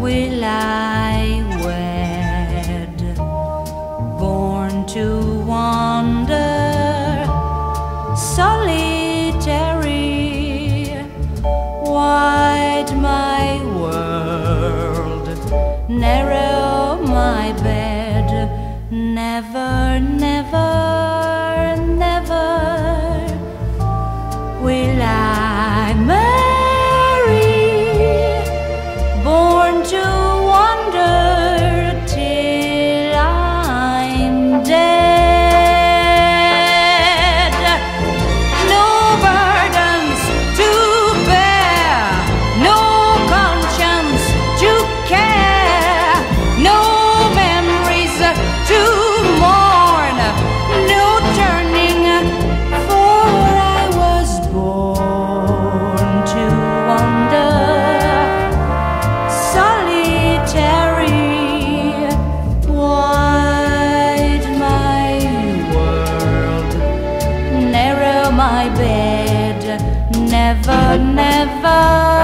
will I wed, born to wander solitary, wide my world, narrow my bed, never, never, never will I. born to bed. Never, never.